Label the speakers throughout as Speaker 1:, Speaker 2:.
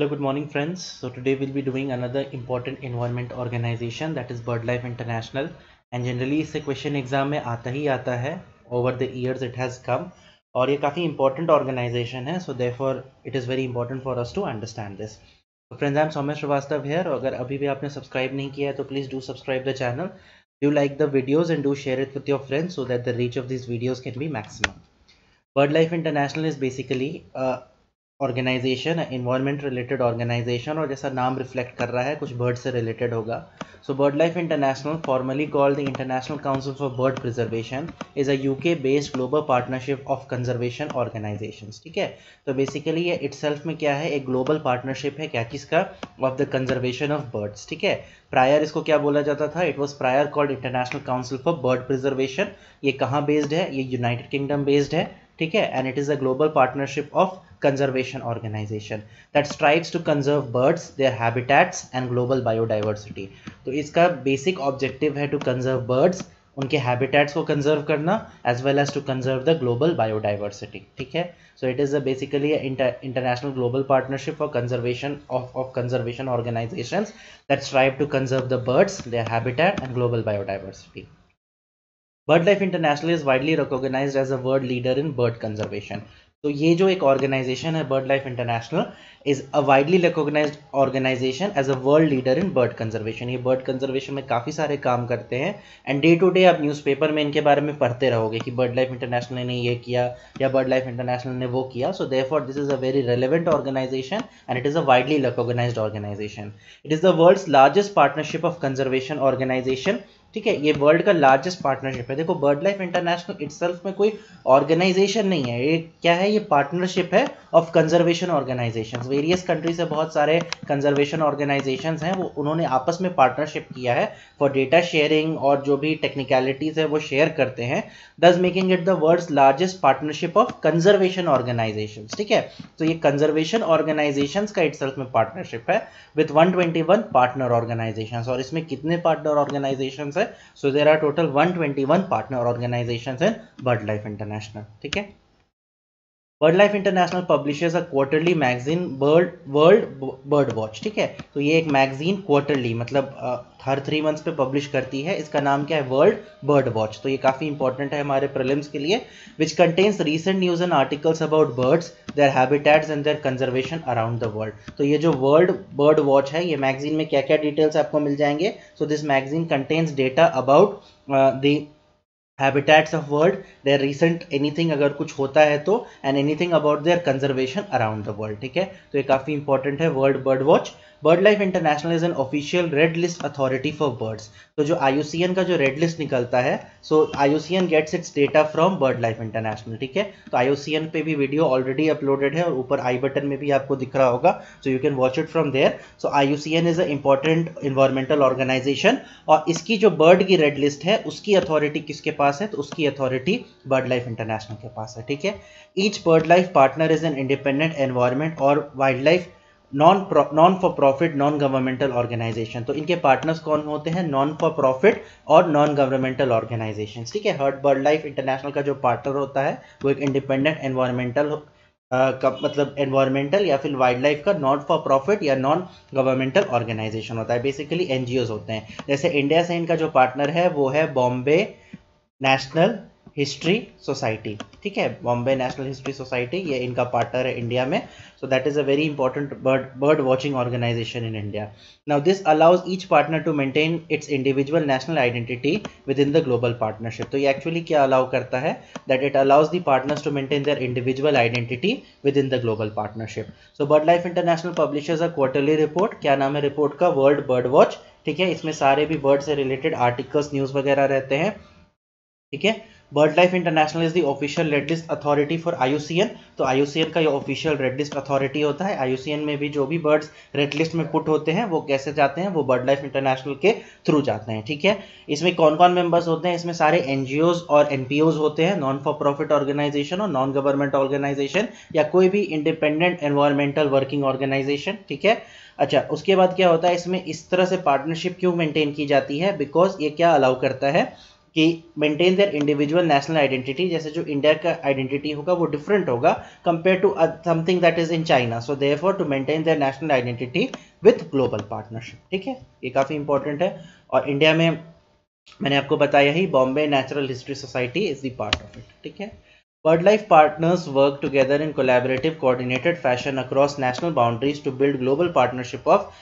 Speaker 1: Hello, good morning, friends. So today we'll be doing another important environment organization that is BirdLife International. And generally इससे question exam में आता ही आता है. Over the years it has come. और ये काफ़ी important organization है. So therefore it is very important for us to understand this. So friends, I'm Soumya Srivastava here. अगर अभी भी आपने subscribe नहीं किया है तो please do subscribe the channel. Do like the videos and do share it with your friends so that the reach of these videos can be maximum. BirdLife International is basically a organisation environment related organisation, और जैसा नाम reflect कर रहा है, कुछ bird से related होगा। So BirdLife International formerly called the International Council for Bird Preservation is a UK based global partnership of conservation organisation ठीक है? तो बेसिकली ये इट में क्या है? एक ग्लोबल पार्टनरशिप है, क्या किसका? Of the conservation of birds ठीक है? प्रायर इसको क्या बोला जाता था? It was prior called International Council for Bird Preservation ये कहाँ बेस्ड है? ये यूनाइटेड किंगडम बेस्ड है। ठीक है and it is a global partnership of conservation organization that strives to conserve birds, their habitats and global biodiversity. तो इसका basic objective है to conserve birds, उनके habitats को conserve करना as well as to conserve the global biodiversity. ठीक है So it is a basically an inter international global partnership for conservation of, of conservation organizations that strive to conserve the birds, their habitat and global biodiversity. BirdLife International is widely recognized as a world leader in bird conservation. तो ये जो एक organisation है BirdLife International is a widely recognise organisation as a world leader in bird conservation ये bird conservation में काफ़ी सारे काम करते हैं। एंड डे टू डे आप न्यूज़पेपर में इनके बारे में पढ़ते रहोगे कि बर्ड लाइफ इंटरनेशनल ने ये किया या बर्ड लाइफ इंटरनेशनल ने वो किया। So there this is a very relevant organisation and it is a widely recognise organisation it is the world largest partnership of conservation organisation ठीक है, ये वर्ल्ड का लार्जेस्ट पार्टनरशिप है। देखो बर्ड लाइफ इंटरनेशनल इट्सल्फ में कोई organisation नहीं है। ये क्या है? ये पार्टनरशिप है of conservation organisations various country से बहुत सारे कंजर्वेशन ऑर्गेनाइजेशंस हैं। वो, उन्होंने आपस में पार्टनरशिप किया है फॉर डेटा शेयरिंग और जो भी टेक्निकलिटीज है, वो शेयर करते हैं। Thus making it the world largest partnership of conservation organization ठीक है? तो ये कंजर्वेशन ऑर्गेनाइजेशन का इट्सल्फ में पार्टनरशिप है विथ 121 पार्टनर ऑर्गेनाइजेशन और इसमें कितने पार्टनर ऑर्गेनाइजेशंस है। So there are total 121 partner organisations in BirdLife International ठीक है? Life International publishers a quarterly magazine bird World Birdwatch ठीक है? तो ये एक मैगजीन क्वार्टरली मतलब हर थ्री मंथ्स पे पब्लिश करती है। इसका नाम क्या है? वर्ल्ड बर्ड वॉच तो ये काफ़ी इंपॉर्टेंट है हमारे प्रिलिम्स के लिए which contains recent news and articles about birds their habitats and their conservation around the world तो ये जो वर्ल्ड बर्ड वॉच है, ये मैगजीन में क्या क्या डिटेल्स आपको मिल जाएँगे? So this magazine contains data about the habitats of world their recent anything अगर कुछ होता है तो and anything about their conservation around the world ठीक है? तो ये काफ़ी इंपॉर्टेंट है World Birdwatch BirdLife International is an official red list authority for birds तो जो आई का जो रेड लिस्ट निकलता है so I gets its data from BirdLife International ठीक है? तो आई पे भी वीडियो ऑलरेडी अपलोडेड है और ऊपर आई बटन में भी आपको दिख रहा होगा so you can watch it from there so I is a important environmental organization और इसकी जो बर्ड की रेड लिस्ट है, उसकी अथॉरिटी किसके पास है? तो उसकी अथॉरिटी बर्ड लाइफ इंटरनेशनल के पास है, ठीक है? Each bird life partner is an independent environment और wild life non non for profit non governmental organization तो इनके पार्टनर्स कौन होते हैं? नॉन फॉर प्रॉफिट और नॉन गवर्नमेंटल ऑर्गेनाइजेशन ठीक है? हर्ट बर्ड लाइफ इंटरनेशनल का जो पार्टनर होता है, वो एक इंडिपेंडेंट एनवायरमेंटल का मतलब एनवायरमेंटल या फिर वाइल्ड लाइफ का नॉट फॉर प्रॉफिट या नॉन गवर्नमेंटल ऑर्गेनाइजेशन होता है। बेसिकली एनजीओज होते हैं। जैसे इंडिया से इनका जो पार्टनर है, वो है बॉम्बे नेशनल हिस्ट्री सोसाइटी ठीक है? बॉम्बे नेशनल हिस्ट्री सोसाइटी ये इनका पार्टनर है इंडिया में। So that is a very important bird bird watching organization in India now this allows each partner to maintain its individual national identity within the global partnership तो ये actually क्या allow करता है? That it allows the partners to maintain their individual identity within the global partnership so bird life international publishers a quarterly report क्या नाम है report का? World bird watch ठीक है? इसमें सारे भी बर्ड से रिलेटेड आर्टिकल्स न्यूज़ वगैरह रहते हैं। ठीक है? Bird life international is the official red list authority for IUCN तो आयुसीएन का ये ऑफिशियल रेड लिस्ट अथॉरिटी होता है। आयुसीएन में भी जो भी बर्ड्स रेड लिस्ट में पुट होते हैं, वो कैसे जाते हैं? वो बर्ड लाइफ इंटरनेशनल के थ्रू जाते हैं, ठीक है? इसमें कौन कौन मेंबर्स होते हैं? इसमें सारे एनजीओज और एनपीओज होते हैं नॉन फॉर प्रॉफिट ऑर्गेनाइजेशन और नॉन गवर्नमेंट ऑर्गेनाइजेशन या कोई भी इंडिपेंडेंट एनवायरमेंटल वर्किंग ऑर्गेनाइजेशन ठीक है? अच्छा उसके बाद क्या होता है? इसमें इस तरह से पार्टनरशिप क्यों मेंटेन की जाती है? बिकॉज़ ये क्या अलाउ करता है? कि maintain their individual national identity जैसे जो इंडिया का आइडेंटिटी होगा वो डिफरेंट होगा compare to something that is in China so therefore to maintain their national identity with global partnership ठीक है? ये काफ़ी इंपॉर्टेंट है। और इंडिया में मैंने आपको बताया ही Bombay natural history society is the part of it ठीक है? BirdLife partners work together in collaborative, coordinated fashion across national boundaries to build global partnership of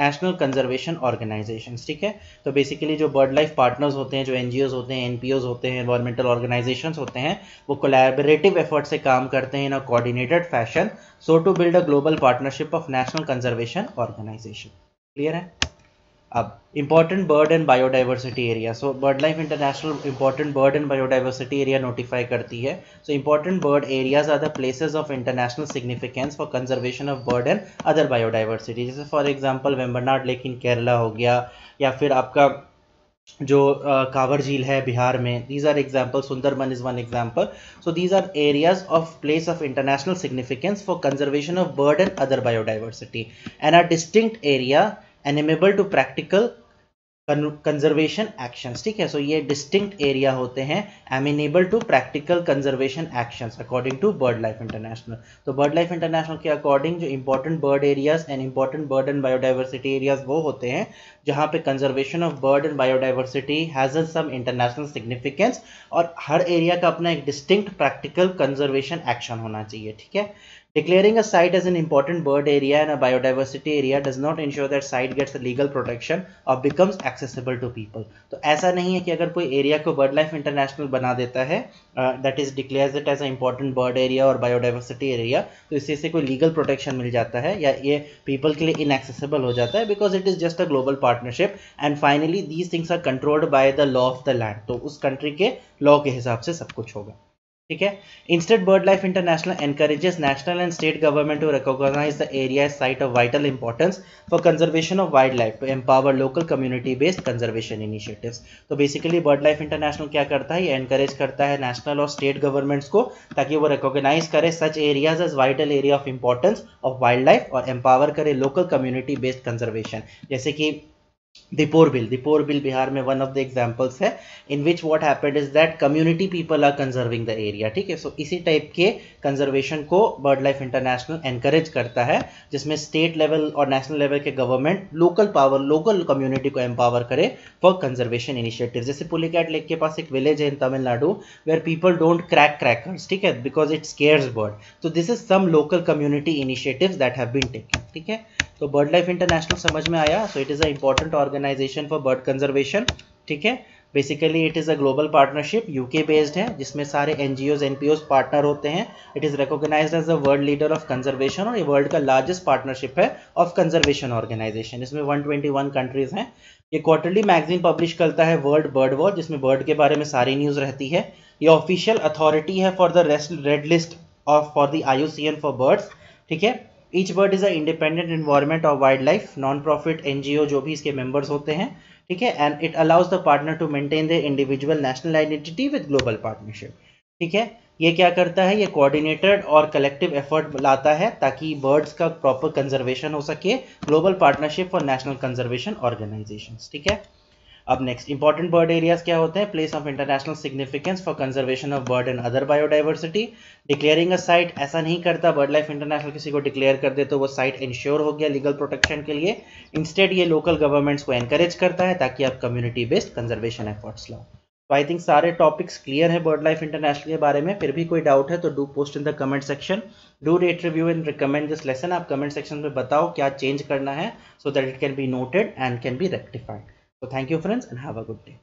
Speaker 1: national conservation organization ठीक है? तो बेसिकली जो बर्ड लाइफ पार्टनर्स होते हैं, जो N होते हैं एनपीओ होते हैं एनवायरमेंटल ऑर्गेनाइजेशन होते हैं, वो कोलेबरेटिव एफर्ट से काम करते हैं in a coordinated fashion so to build a global partnership of national conservation organization clear है? अब important bird and biodiversity area so bird life international important bird and biodiversity area notify करती है। So important bird areas are the places of international significance for conservation of bird and other biodiversity जैसे for example Vembanad lake in Kerala हो गया, या फिर आपका जो कावर झील है बिहार में these are example Sundarban is one example so these are areas of place of international significance for conservation of bird and other biodiversity and are distinct area enable to practical conservation actions ठीक है? So so, ये distinct area होते हैं amenable to practical conservation actions according to bird life international तो bird life international के according जो important bird areas and important bird and biodiversity areas वो होते हैं जहाँ पे conservation of bird and biodiversity has some international significance और हर एरिया का अपना एक डिस्टिंक्ट प्रैक्टिकल कंजर्वेशन एक्शन होना चाहिए ठीक है? Declaring a site as an important bird area and a biodiversity area does not ensure that site gets legal protection or becomes accessible to people. तो ऐसा नहीं है कि अगर कोई एरिया को बर्ड लाइफ इंटरनेशनल बना देता है that is declare it as a important bird area और बायोडाइवर्सिटी एरिया तो इससे से कोई लीगल प्रोटेक्शन मिल जाता है या ये पीपल के लिए इनएक्सेसिबल हो जाता है because it is just a global partnership and finally these things are controlled by the law of the land तो उस कंट्री के लॉ के हिसाब से सब कुछ होगा ठीक है? Instead bird life international encourages national and state government to recognize the area site of vital importance for conservation of wild life to empower local community based conservation initiatives तो बेसिकली बर्ड लाइफ इंटरनेशनल क्या करता है? ये encourage करता है national और state governments को ताकि वो रिकॉग्नाइज करे such areas as vital area of importance of wild life और एम्पावर करे लोकल कम्युनिटी बेस्ड कंजर्वेशन जैसे कि Dipor bill. Dipor bill Bihar में one of the examples है, in which what happened is that community people are conserving the area, ठीक है? So, इसी type के कंजर्वेशन को बर्ड लाइफ इंटरनेशनल एनकरेज करता है, जिसमें स्टेट लेवल और नेशनल लेवल के government local power local community को एम्पावर करे फॉर कंजर्वेशन इनिशिएटिव जैसे पुलिकैट लेक के पास एक विलेज है in Tamil Nadu where people don't crack crackers ठीक है? बिकॉज़ इट स्केयर्स बर्ड तो this is some local community initiatives that have been taken ठीक है? तो बर्ड लाइफ इंटरनेशनल समझ में आया so it is a important organization for bird conservation ठीक है? Basically it is a global partnership UK based है, जिसमें सारे एन जी पार्टनर होते हैं। It is recognize as a world leader of conservation और ये वर्ल्ड का लार्जेस्ट पार्टनरशिप है ऑफ़ कंजर्वेशन ऑर्गेनाइजेशन इसमें 121 कंट्रीज़ हैं। ये क्वार्टरली मैगजीन पब्लिश करता है वर्ल्ड बर्ड वॉच जिसमें बर्ड के बारे में सारी न्यूज़ रहती है। ये ऑफिशियल अथॉरिटी है for the rest red list of for the I for birds ठीक है? Each bird is a independent environment of wild life non profit NGO जो भी इसके मेंबर्स होते हैं, ठीक है? And it allows the partner to maintain the individual national identity with global partnership ठीक है? ये क्या करता है? ये कोऑर्डिनेटेड और कलेक्टिव एफर्ट लाता है ताकि बर्ड्स का प्रॉपर कंजर्वेशन हो सके global partnership for national conservation organization ठीक है? अब नेक्स्ट इंपॉर्टेंट बर्ड एरियाज़ क्या होते हैं? Place of international significance for conservation of bird and other biodiversity declaring a site ऐसा नहीं करता बर्ड लाइफ इंटरनेशनल किसी को डिक्लेयर कर दे तो वो साइट इंश्योर हो गया लीगल प्रोटेक्शन के लिए। इंस्टेड ये लोकल गवर्नमेंट्स को एनकरेज करता है ताकि आप कम्युनिटी बेस्ड कंजर्वेशन एफर्ट्स लाओ। तो आई थिंक सारे टॉपिक्स क्लियर है बर्ड लाइफ इंटरनेशनल के बारे में। फिर भी कोई डाउट है तो do post in the comment section do rate review and recommend this lesson आप कमेंट सेक्शन में बताओ क्या चेंज करना है so that it can be noted and can be rectified So thank you friends and have a good day.